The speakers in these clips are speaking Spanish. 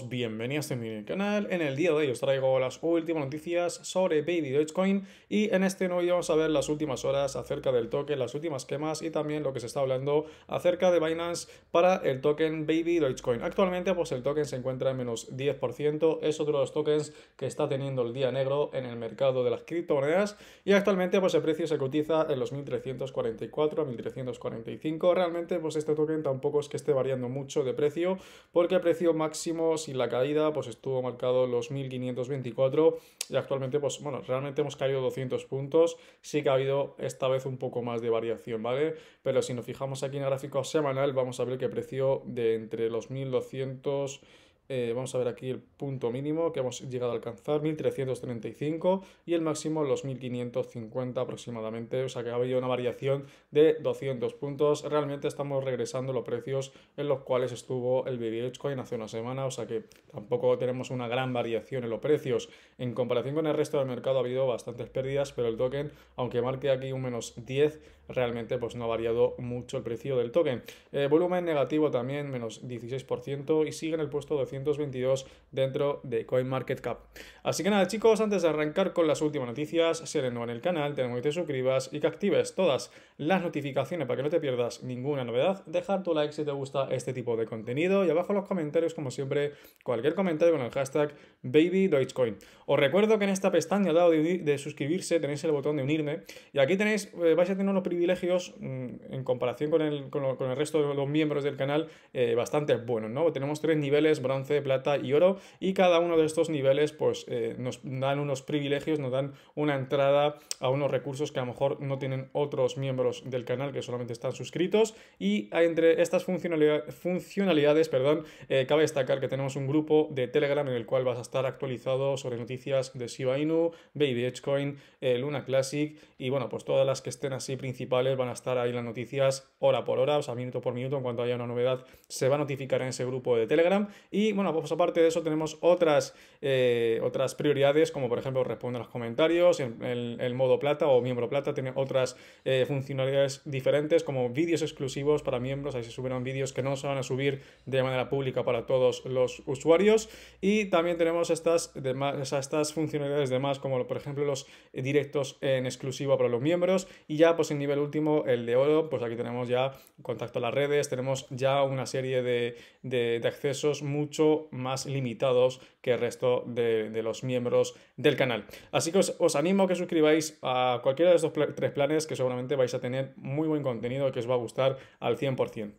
Bienvenidos a mi canal. En el día de hoy os traigo las últimas noticias sobre Baby Dogecoin y en este nuevo vídeo vamos a ver las últimas horas acerca del token, las últimas quemas y también lo que se está hablando acerca de Binance para el token Baby Dogecoin. Actualmente pues el token se encuentra en menos 10%, es otro de los tokens que está teniendo el día negro en el mercado de las criptomonedas y actualmente pues el precio se cotiza en los 1344 a 1345. Realmente pues este token tampoco es que esté variando mucho de precio porque el precio máximo y la caída pues estuvo marcado los 1524 y actualmente pues bueno, realmente hemos caído 200 puntos, sí que ha habido esta vez un poco más de variación, ¿vale? Pero si nos fijamos aquí en el gráfico semanal vamos a ver que precio de entre los 1200 eh, vamos a ver aquí el punto mínimo que hemos llegado a alcanzar, 1335 y el máximo los 1550 aproximadamente, o sea que ha habido una variación de 200 puntos. Realmente estamos regresando los precios en los cuales estuvo el Bitcoin hace una semana, o sea que tampoco tenemos una gran variación en los precios. En comparación con el resto del mercado ha habido bastantes pérdidas, pero el token, aunque marque aquí un menos 10, realmente pues no ha variado mucho el precio del token. Eh, volumen negativo también, menos 16% y sigue en el puesto 222 dentro de CoinMarketCap. Así que nada chicos, antes de arrancar con las últimas noticias, si eres nuevo en el canal, tenemos que te suscribas y que actives todas las notificaciones para que no te pierdas ninguna novedad. Dejar tu like si te gusta este tipo de contenido y abajo en los comentarios, como siempre, cualquier comentario con el hashtag BabyDogeCoin. Os recuerdo que en esta pestaña al lado de, suscribirse tenéis el botón de unirme y aquí tenéis, eh, vais a tener unos privilegios mm, en comparación con el, con, el, resto de los miembros del canal eh, bastante buenos, ¿no? Tenemos tres niveles, bronce, plata y oro, y cada uno de estos niveles pues eh, nos dan unos privilegios, nos dan una entrada a unos recursos que a lo mejor no tienen otros miembros del canal que solamente están suscritos, y entre estas funcionalidades, perdón, eh, cabe destacar que tenemos un grupo de Telegram en el cual vas a estar actualizado sobre noticias de Shiba Inu, Baby Edgecoin, Luna Classic, y bueno, pues todas las que estén así principales van a estar ahí las noticias hora por hora, o sea, minuto por minuto, en cuanto haya una novedad se va a notificar en ese grupo de Telegram. Y bueno, pues aparte de eso tenemos otras, eh, otras prioridades, como por ejemplo responder a los comentarios, el, el, modo plata o miembro plata tiene otras eh, funcionalidades diferentes, como vídeos exclusivos para miembros, ahí se subirán vídeos que no se van a subir de manera pública para todos los usuarios. Y también tenemos estas, estas funcionalidades de más, como por ejemplo los directos en exclusivo para los miembros. Y ya pues en nivel último, el de oro, pues aquí tenemos ya contacto a las redes, tenemos ya una serie de, accesos mucho más limitados que el resto de, los miembros del canal. Así que os, animo a que suscribáis a cualquiera de estos tres planes que seguramente vais a tener muy buen contenido que os va a gustar al 100%.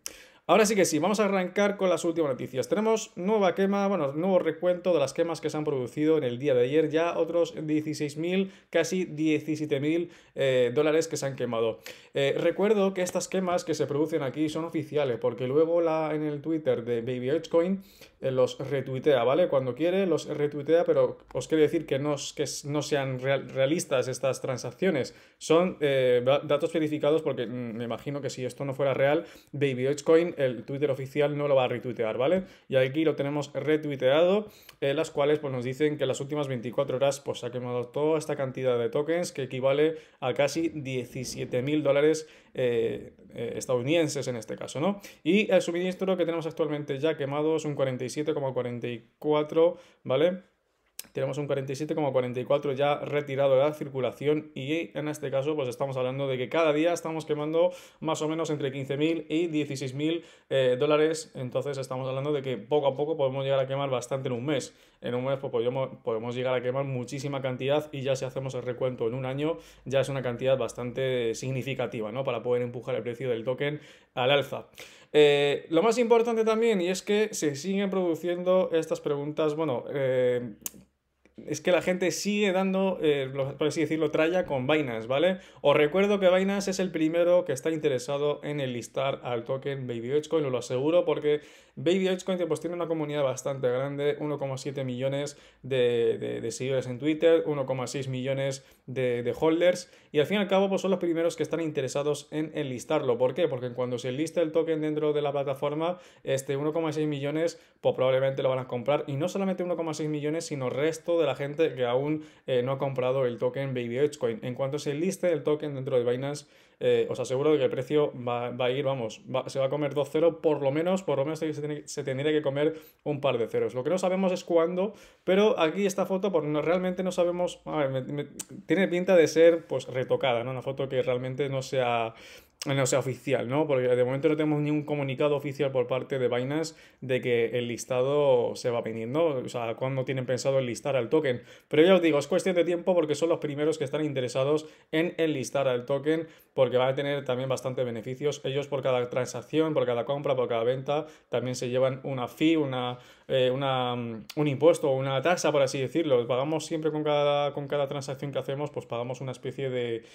Ahora sí que sí, vamos a arrancar con las últimas noticias. Tenemos nueva quema, bueno, nuevo recuento de las quemas que se han producido en el día de ayer, ya otros 16.000, casi 17.000 eh, dólares que se han quemado. Eh, recuerdo que estas quemas que se producen aquí son oficiales, porque luego la, en el Twitter de Baby eh, los retuitea, ¿vale? Cuando quiere los retuitea, pero os quiero decir que no, que no sean realistas estas transacciones. Son datos verificados porque mm, me imagino que si esto no fuera real, Baby El Twitter oficial no lo va a retuitear, ¿vale? Y aquí lo tenemos retuiteado, en las cuales pues, nos dicen que en las últimas 24 horas pues, se ha quemado toda esta cantidad de tokens que equivale a casi 17 mil dólares eh, eh, estadounidenses en este caso, ¿no? Y el suministro que tenemos actualmente ya quemado es un 47,44, ¿vale? Tenemos un 47,44 ya retirado de la circulación y en este caso pues estamos hablando de que cada día estamos quemando más o menos entre 15.000 y 16.000 eh, dólares, entonces estamos hablando de que poco a poco podemos llegar a quemar bastante en un mes. En un mes pues, podemos, podemos llegar a quemar muchísima cantidad y ya si hacemos el recuento en un año ya es una cantidad bastante significativa ¿no? para poder empujar el precio del token al alza. Eh, lo más importante también, y es que se siguen produciendo estas preguntas, bueno, eh, es que la gente sigue dando, eh, por así decirlo, tralla con Binance, ¿vale? Os recuerdo que Binance es el primero que está interesado en enlistar al token Baby Dogecoin, lo aseguro, porque Baby Dogecoin pues, tiene una comunidad bastante grande, 1,7 millones de, seguidores en Twitter, 1,6 millones de, holders, y al fin y al cabo pues, son los primeros que están interesados en enlistarlo. ¿Por qué? Porque cuando se enlista el token dentro de la plataforma, este 1,6 millones pues, probablemente lo van a comprar, y no solamente 1,6 millones, sino resto de de la gente que aún eh, no ha comprado el token Baby Dogecoin. En cuanto se liste el token dentro de Binance, eh, os aseguro que el precio va, a ir, vamos, se va a comer dos ceros, por lo menos, por lo menos se, tendría que comer un par de ceros. Lo que no sabemos es cuándo, pero aquí esta foto, pues realmente no sabemos, tiene pinta de ser pues retocada, ¿no? Una foto que realmente no sea no sea oficial, ¿no? Porque de momento no tenemos ni un comunicado oficial por parte de Binance de que el listado se va a venir, ¿no? O sea, cuándo tienen pensado enlistar al token. Pero ya os digo, es cuestión de tiempo porque son los primeros que están interesados en enlistar al token porque van a tener también bastantes beneficios. Ellos por cada transacción, por cada compra, por cada venta, también se llevan una fee, una, eh, una, un impuesto o una tasa, por así decirlo. Pagamos siempre con cada, con cada transacción que hacemos, pues pagamos una especie de,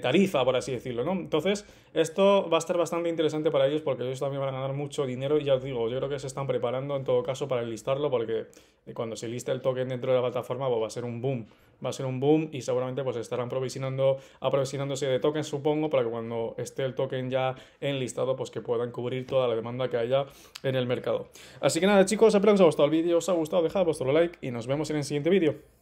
tarifa, por así decirlo, ¿no? Entonces, esto va a estar bastante interesante para ellos porque ellos también van a ganar mucho dinero y ya os digo, yo creo que se están preparando en todo caso para enlistarlo porque cuando se lista el token dentro de la plataforma pues va a ser un boom, va a ser un boom y seguramente pues estarán provisionando, aprovisionándose de tokens supongo para que cuando esté el token ya enlistado pues que puedan cubrir toda la demanda que haya en el mercado. Así que nada chicos, espero que os haya gustado el vídeo, os ha gustado, dejad vuestro like y nos vemos en el siguiente vídeo.